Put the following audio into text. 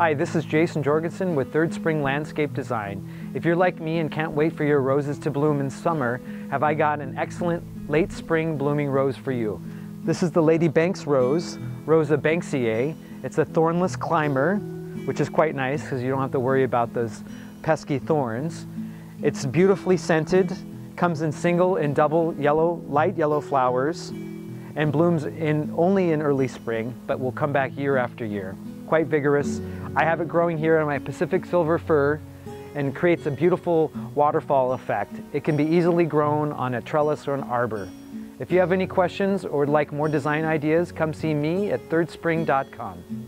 Hi, this is Jason Jorgensen with Third Spring Landscape Design. If you're like me and can't wait for your roses to bloom in summer, have I got an excellent late spring blooming rose for you. This is the Lady Banks rose, Rosa Banksiae. It's a thornless climber, which is quite nice because you don't have to worry about those pesky thorns. It's beautifully scented, comes in single and double yellow, light yellow flowers, and blooms in only in early spring, but will come back year after year. Quite vigorous. I have it growing here on my Pacific Silver Fir and creates a beautiful waterfall effect. It can be easily grown on a trellis or an arbor. If you have any questions or would like more design ideas, come see me at thirdspring.com.